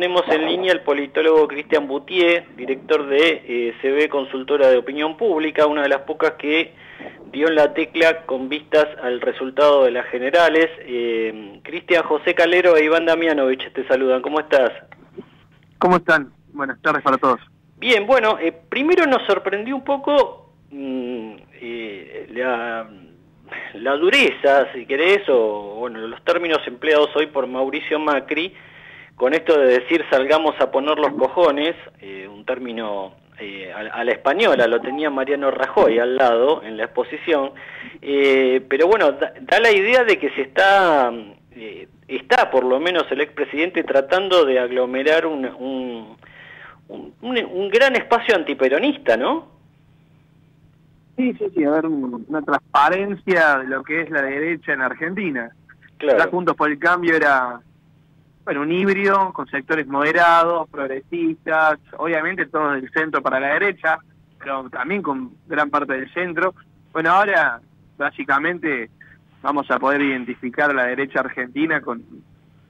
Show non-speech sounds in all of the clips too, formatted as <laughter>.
Tenemos en línea el politólogo Cristian Boutier, director de eh, CB Consultora de Opinión Pública, una de las pocas que dio en la tecla con vistas al resultado de las generales. Eh, Cristian José Calero e Iván Damianovich te saludan. ¿Cómo estás? ¿Cómo están? Buenas tardes para todos. Bien, bueno, eh, primero nos sorprendió un poco mm, la, la dureza, si querés, o bueno, los términos empleados hoy por Mauricio Macri, con esto de decir salgamos a poner los cojones, eh, un término eh, a, la española, lo tenía Mariano Rajoy al lado en la exposición, eh, pero bueno, da, la idea de que se está, está por lo menos el expresidente tratando de aglomerar un, un, un, un gran espacio antiperonista, ¿no? Sí, sí, sí, a ver, una transparencia de lo que es la derecha en Argentina. Claro. Juntos por el Cambio era bueno, un híbrido con sectores moderados, progresistas, obviamente todo del centro para la derecha, pero también con gran parte del centro. Bueno, ahora básicamente vamos a poder identificar a la derecha argentina con,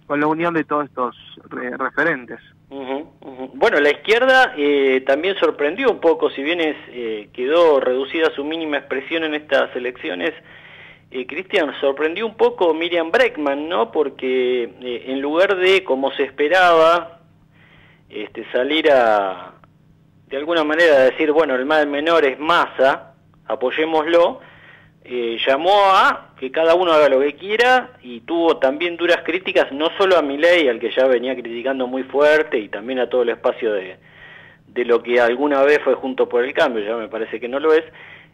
con la unión de todos estos referentes. Bueno, la izquierda eh, también sorprendió un poco, si bien es, eh, quedó reducida su mínima expresión en estas elecciones, eh, Cristian, sorprendió un poco Miriam Breckman, ¿no? Porque eh, en lugar de, como se esperaba, este, salir a, de alguna manera, decir, bueno, el mal menor es masa, apoyémoslo, eh, llamó a que cada uno haga lo que quiera y tuvo también duras críticas, no solo a Milei, al que ya venía criticando muy fuerte, y también a todo el espacio de, de lo que alguna vez fue junto por el cambio, ya me parece que no lo es,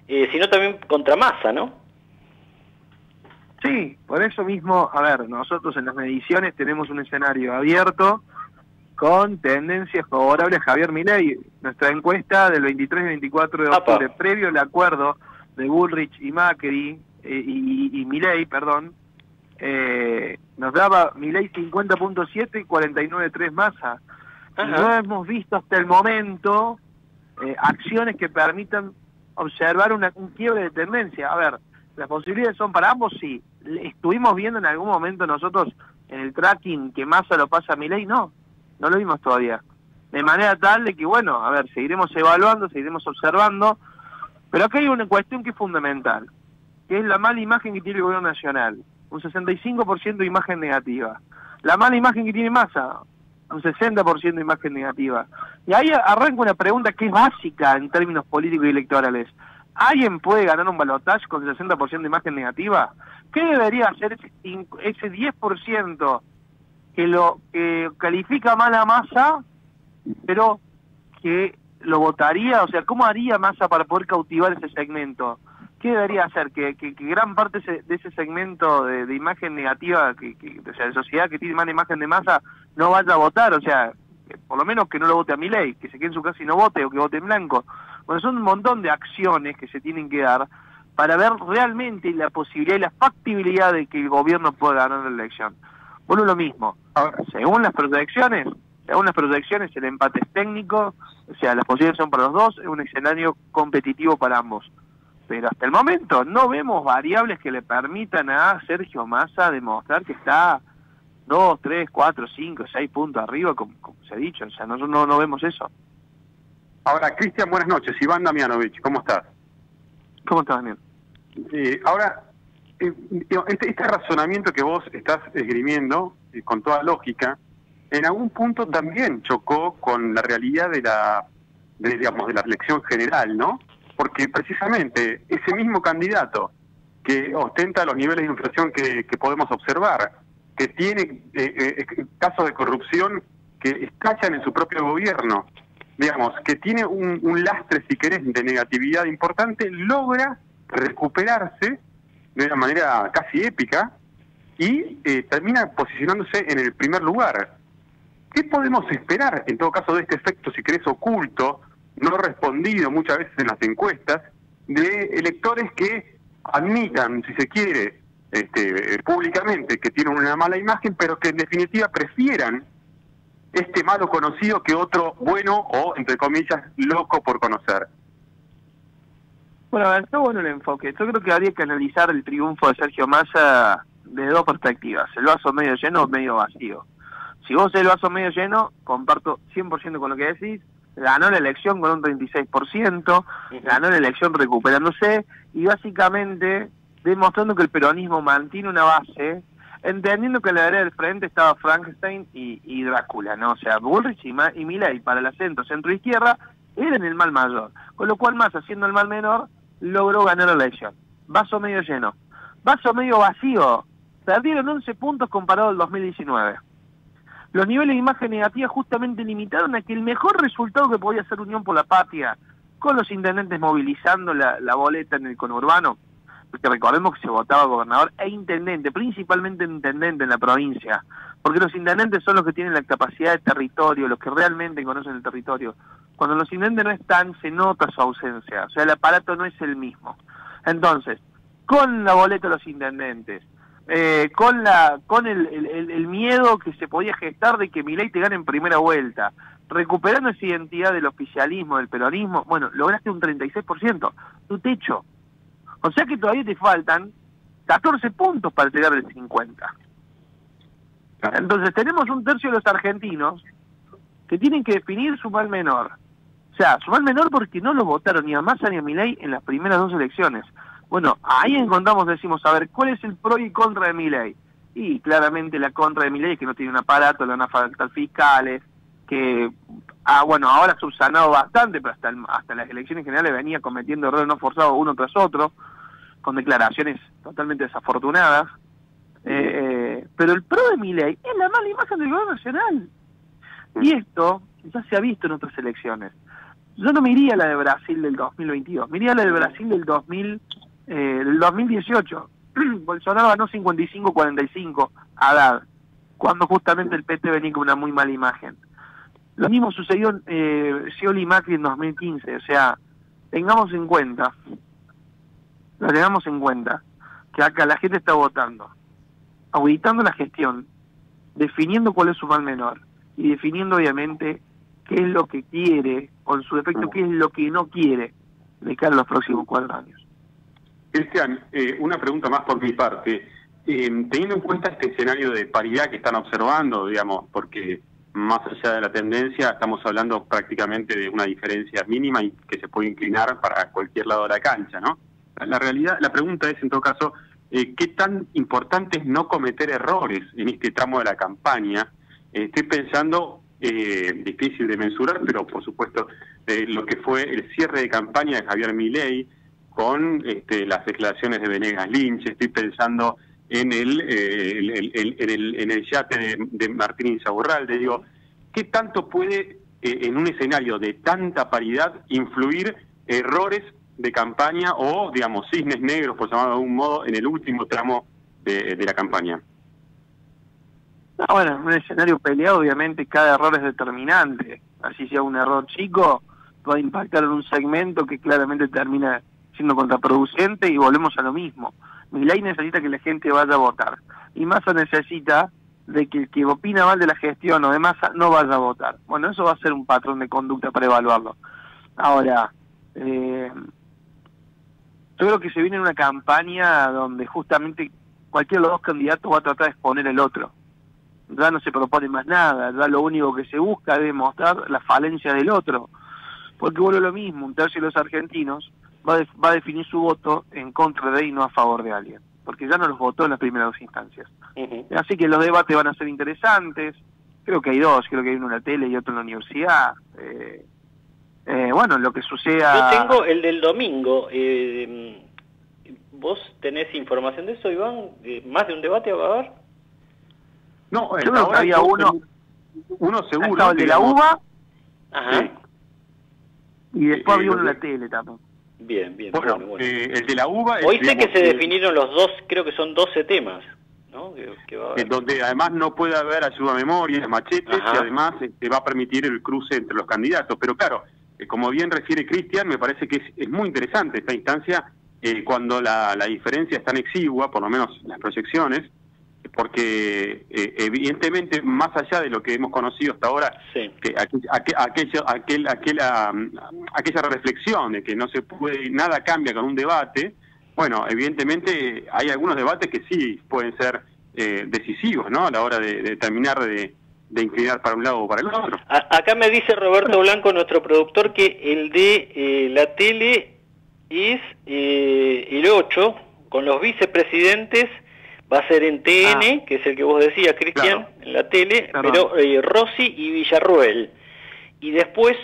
sino también contra Massa, ¿no? Sí, por eso mismo, a ver, nosotros en las mediciones tenemos un escenario abierto con tendencias favorables a Javier Milei. Nuestra encuesta del 23 y 24 de octubre, previo al acuerdo de Bullrich y Macri, eh, y, y, Milei, perdón, eh, nos daba Milei 50.7 y 49.3 masa. No hemos visto hasta el momento eh, acciones que permitan observar una, un quiebre de tendencia. A ver, las posibilidades son para ambos, sí estuvimos viendo en algún momento nosotros en el tracking que Massa lo pasa a ley no, no lo vimos todavía. De manera tal de que, bueno, a ver, seguiremos evaluando, seguiremos observando, pero acá hay una cuestión que es fundamental, que es la mala imagen que tiene el gobierno nacional, un 65% de imagen negativa. La mala imagen que tiene Massa, un 60% de imagen negativa. Y ahí arranca una pregunta que es básica en términos políticos y electorales. ¿Alguien puede ganar un balotaje con 60% de imagen negativa? ¿Qué debería hacer ese, ese 10% que lo que califica mal a Massa, pero que lo votaría? O sea, ¿cómo haría Massa para poder cautivar ese segmento? ¿Qué debería hacer? Que, que, gran parte de ese segmento de, imagen negativa, que, o sea, de sociedad que tiene mala imagen de masa, no vaya a votar, o sea, por lo menos que no lo vote a mi ley, que se quede en su casa y no vote, o que vote en blanco. Bueno, son un montón de acciones que se tienen que dar para ver realmente la posibilidad y la factibilidad de que el gobierno pueda ganar la elección. Bueno, lo mismo. según las proyecciones, según las proyecciones, el empate es técnico, o sea, las posibilidades son para los dos, es un escenario competitivo para ambos. Pero hasta el momento no vemos variables que le permitan a Sergio Massa demostrar que está dos, tres, cuatro, cinco, seis puntos arriba, como, se ha dicho. O sea, nosotros no, no vemos eso. Ahora, Cristian, buenas noches. Iván Damianovich, ¿cómo estás? ¿Cómo estás, Daniel? Eh, ahora, eh, este, este, razonamiento que vos estás esgrimiendo, eh, con toda lógica, en algún punto también chocó con la realidad de la, digamos, de la elección general, ¿no? Porque precisamente ese mismo candidato que ostenta los niveles de inflación que, podemos observar, que tiene casos de corrupción que estallan en su propio gobierno, digamos, que tiene un, un lastre, si querés, de negatividad importante, logra recuperarse de una manera casi épica y eh, termina posicionándose en el primer lugar. ¿Qué podemos esperar, en todo caso, de este efecto, si querés, oculto, no respondido muchas veces en las encuestas, de electores que admitan, si se quiere, este, públicamente que tienen una mala imagen, pero que en definitiva prefieran este malo conocido que otro bueno o, entre comillas, loco por conocer? Bueno, está bueno el enfoque. Yo creo que habría que analizar el triunfo de Sergio Massa de dos perspectivas, el vaso medio lleno o medio vacío. Si vos el vaso medio lleno, comparto 100% con lo que decís, ganó la elección con un 36%, ganó la elección recuperándose y básicamente demostrando que el peronismo mantiene una base, entendiendo que la área del frente estaba Frankenstein y, Drácula, ¿no? O sea, Bullrich y, y Milley para el centro, centro izquierda, eran el mal mayor, con lo cual más haciendo el mal menor, logró ganar la elección. Vaso medio lleno. Vaso medio vacío. Perdieron 11 puntos comparado al 2019. Los niveles de imagen negativa justamente limitaron a que el mejor resultado que podía hacer Unión por la Patria, con los intendentes movilizando la, boleta en el conurbano, porque recordemos que se votaba gobernador e intendente, principalmente intendente en la provincia, porque los intendentes son los que tienen la capacidad de territorio, los que realmente conocen el territorio. Cuando los intendentes no están, se nota su ausencia, o sea, el aparato no es el mismo. Entonces, con la boleta de los intendentes, eh, con la con el, el, miedo que se podía gestar de que Milei te gane en primera vuelta, recuperando esa identidad del oficialismo, del peronismo, bueno, lograste un 36%, tu techo. O sea que todavía te faltan 14 puntos para llegar al 50. Entonces tenemos un tercio de los argentinos que tienen que definir su mal menor. O sea, su mal menor porque no lo votaron ni a Massa ni a Milei en las primeras dos elecciones. Bueno, ahí encontramos, decimos, a ver, ¿cuál es el pro y contra de mi ley? Y claramente la contra de mi ley es que no tiene un aparato, le van a faltar fiscales, que, ah, bueno, ahora ha subsanado bastante, pero hasta, hasta las elecciones generales venía cometiendo errores no forzados uno tras otro, con declaraciones totalmente desafortunadas. Eh, eh, pero el pro de mi ley es la mala imagen del gobierno nacional. Y esto ya se ha visto en otras elecciones. Yo no me iría a la de Brasil del 2022, me iría a la de Brasil del 2000 eh, el 2018, <clears throat> Bolsonaro ganó 55-45 a dar, cuando justamente el PT venía con una muy mala imagen. Lo mismo sucedió en eh, Scioli Macri en 2015, o sea, tengamos en cuenta, lo tengamos en cuenta, que acá la gente está votando, auditando la gestión, definiendo cuál es su mal menor y definiendo obviamente qué es lo que quiere, o en su defecto qué es lo que no quiere de cara a los próximos cuatro años. Cristian, eh, una pregunta más por mi parte. Eh, teniendo en cuenta este escenario de paridad que están observando, digamos, porque más allá de la tendencia, estamos hablando prácticamente de una diferencia mínima y que se puede inclinar para cualquier lado de la cancha, ¿no? La realidad, la pregunta es, en todo caso, eh, ¿qué tan importante es no cometer errores en este tramo de la campaña? estoy pensando, difícil de mensurar, pero por supuesto, lo que fue el cierre de campaña de Javier Milei, con este, las declaraciones de Venegas Lynch, estoy pensando en el, eh, en el, en el yate de, de Martín Insaurralde, digo, ¿qué tanto puede eh, en un escenario de tanta paridad influir errores de campaña o, digamos, cisnes negros, por llamarlo de algún modo, en el último tramo de, la campaña? bueno, en un escenario peleado, obviamente, cada error es determinante. Así sea un error chico, puede impactar en un segmento que claramente termina siendo contraproducente y volvemos a lo mismo. Ley necesita que la gente vaya a votar y Massa necesita de que el que opina mal de la gestión o de Massa no vaya a votar. Bueno, eso va a ser un patrón de conducta para evaluarlo. Ahora, eh, yo creo que se viene una campaña donde justamente cualquiera de los dos candidatos va a tratar de exponer el otro. Ya no se propone más nada, ya lo único que se busca es demostrar la falencia del otro. Porque vuelve lo mismo, un tercio de los argentinos va, a definir su voto en contra de y no a favor de alguien, porque ya no los votó en las primeras dos instancias. Así que los debates van a ser interesantes, creo que hay dos, creo que hay uno en la tele y otro en la universidad. Eh, eh, bueno, lo que suceda... Yo tengo el del domingo. Eh, ¿Vos tenés información de eso, Iván? ¿Más de un debate va a haber? No, yo creo que había uno... Uno seguro. el de la UBA. Ajá. Y después había uno en la tele también. Bien, bien. Bueno, eh, el de la uva... Hoy sé que se definieron los dos, creo que son 12 temas. ¿no? donde además no puede haber ayuda a memoria, machetes, y además este, va a permitir el cruce entre los candidatos. Pero claro, eh, como bien refiere Cristian, me parece que es, muy interesante esta instancia eh, cuando la, la diferencia es tan exigua, por lo menos las proyecciones, porque eh, evidentemente más allá de lo que hemos conocido hasta ahora, que aquel, aquella, aquella reflexión de que no se puede, nada cambia con un debate, bueno, evidentemente hay algunos debates que sí pueden ser eh, decisivos, ¿no? A la hora de, terminar de, de inclinar para un lado o para el otro. acá me dice Roberto Blanco, nuestro productor, que el de eh, la tele es eh, el 8, con los vicepresidentes, va a ser en TN, ah. que es el que vos decías, Cristian, en la tele, pero eh, Rossi y Villarruel. Y después,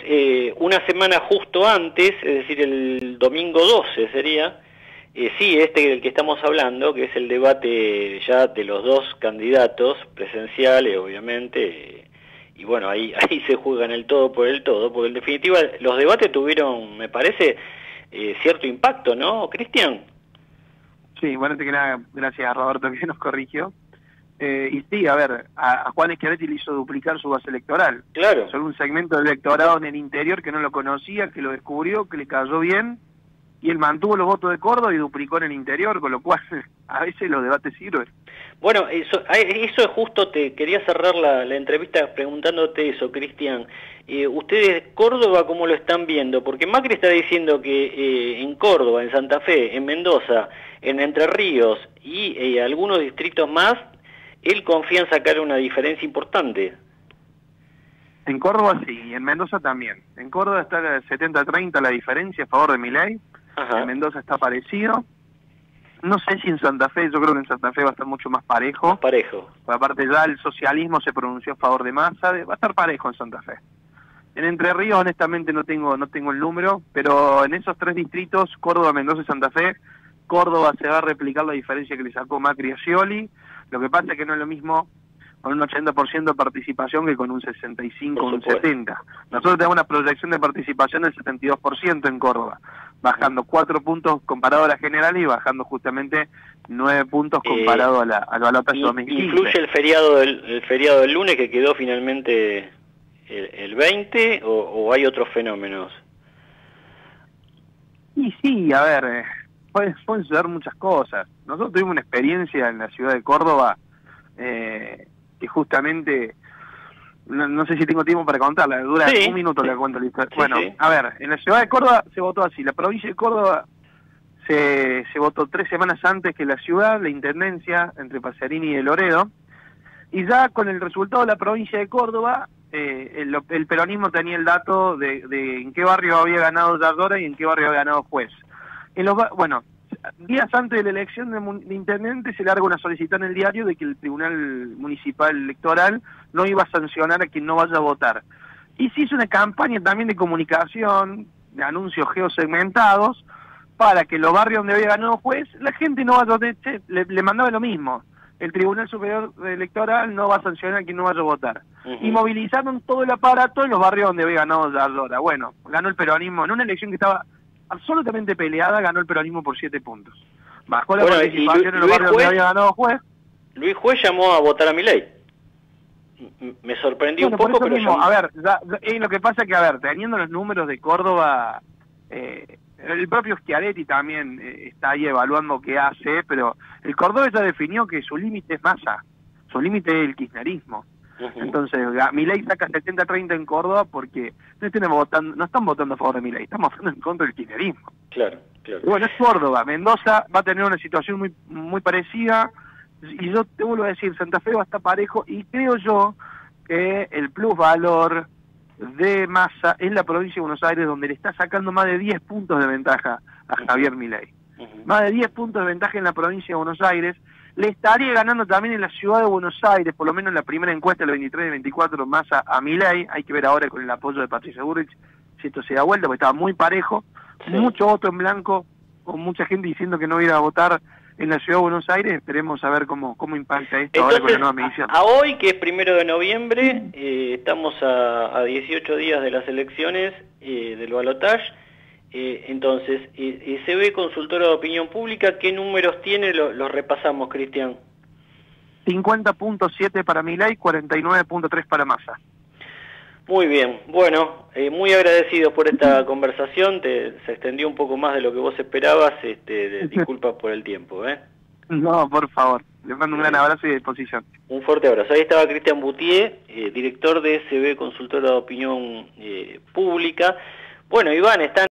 una semana justo antes, es decir, el domingo 12 sería, sí, este del que estamos hablando, que es el debate ya de los dos candidatos, presenciales obviamente, y bueno, ahí, <laughs> ahí se juegan el todo por el todo, porque en definitiva los debates tuvieron, me parece, eh, cierto impacto, ¿no, Cristian? Sí, bueno, te que nada, gracias a Roberto que <laughs> nos corrigió. Eh, y sí, a ver, a, Juan Schiaretti le hizo duplicar su base electoral. Claro. Son un segmento del electorado en el interior que no lo conocía, que lo descubrió, que le cayó bien y él mantuvo los votos de Córdoba y duplicó en el interior, con lo cual <laughs> a veces los debates sirven. Bueno, eso, eso es justo, te quería cerrar la, entrevista preguntándote eso, Cristian. Eh, ¿Ustedes Córdoba cómo lo están viendo? Porque Macri está diciendo que eh, en Córdoba, en Santa Fe, en Mendoza, en Entre Ríos y eh, algunos distritos más, él confía en sacar una diferencia importante. En Córdoba sí, y en Mendoza también. En Córdoba está 70-30 la diferencia a favor de mi en Mendoza está parecido. No sé si en Santa Fe, yo creo que en Santa Fe va a estar mucho más parejo. parejo. aparte ya el socialismo se pronunció a favor de Massa, va a estar parejo en Santa Fe. En Entre Ríos honestamente no tengo no tengo el número, pero en esos tres distritos, Córdoba, Mendoza y Santa Fe, Córdoba se va a replicar la diferencia que le sacó Macri a Scioli. Lo que pasa es que no es lo mismo con un 80% de participación que con un 65 o un 70. Nosotros tenemos una proyección de participación del 72% en Córdoba, bajando 4 puntos comparado a la general y bajando justamente 9 puntos eh, comparado a la, a la balotaje 2015. ¿Incluye el feriado del, el feriado del lunes que quedó finalmente el, 20 o, hay otros fenómenos? Y sí, a ver, eh, pueden, pueden suceder muchas cosas. Nosotros tuvimos una experiencia en la ciudad de Córdoba eh, que justamente, no, sé si tengo tiempo para contarla, dura un minuto le cuento la historia. bueno, a ver, en la ciudad de Córdoba se votó así, la provincia de Córdoba se, se votó tres semanas antes que la ciudad, la intendencia, entre Pasarini y Loredo, y ya con el resultado de la provincia de Córdoba, eh, el, peronismo tenía el dato de, de, en qué barrio había ganado Yardora y en qué barrio había ganado Juez. En los, bueno, días antes de la elección de, intendente se larga una solicitud en el diario de que el Tribunal Municipal Electoral no iba a sancionar a quien no vaya a votar. Y se hizo una campaña también de comunicación, de anuncios geosegmentados, para que los barrios donde había ganado juez, la gente no vaya a votar, le, le mandaba lo mismo. El Tribunal Superior Electoral no va a sancionar a quien no vaya a votar. Y movilizaron todo el aparato en los barrios donde había ganado Dardora. Bueno, ganó el peronismo en una elección que estaba absolutamente peleada, ganó el peronismo por siete puntos. Bajó la participación en los barrios donde había ganado juez. Luis Juez llamó a votar a mi ley. Me sorprendió un poco, pero mismo, a ver, lo que pasa es que, a ver, teniendo los números de Córdoba, eh, el propio Schiaretti también eh, está ahí evaluando qué hace, pero el Córdoba ya definió que su límite es masa, su límite es el kirchnerismo. Entonces, ley saca 70-30 en Córdoba porque no, están votando, no están votando a favor de mi ley, estamos votando en contra del kirchnerismo. Claro, claro. bueno, es Córdoba. Mendoza va a tener una situación muy, muy parecida y yo te vuelvo a decir, Santa Fe va a estar parejo y creo yo que el plus valor de Massa es la provincia de Buenos Aires donde le está sacando más de 10 puntos de ventaja a Javier Milei. Más de 10 puntos de ventaja en la provincia de Buenos Aires le estaría ganando también en la ciudad de Buenos Aires, por lo menos en la primera encuesta, el 23 y 24, más a, a Milei. Hay que ver ahora con el apoyo de Patricia Burrich si esto se da vuelta, porque estaba muy parejo. Mucho voto en blanco, con mucha gente diciendo que no iba a votar en la ciudad de Buenos Aires. Esperemos a ver cómo, cómo impacta esto ahora con la nueva medición. A hoy, que es primero de noviembre, eh, estamos a, a, 18 días de las elecciones eh, del balotaje. Eh, entonces, eh, ve consultora de opinión pública, ¿qué números tiene? Los repasamos, Cristian. 50.7 para Milay, 49.3 para Massa. Muy bien, bueno, eh, muy agradecido por esta conversación, Te, se extendió un poco más de lo que vos esperabas, este, disculpas por el tiempo. ¿eh? No, por favor, le mando un gran abrazo y disposición. Un fuerte abrazo. Ahí estaba Cristian Boutier, director de SB Consultora de Opinión Pública. Bueno, Iván, están...